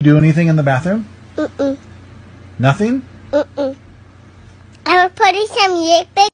do anything in the bathroom? Mm-mm. Nothing? Mm-mm. I was putting some music.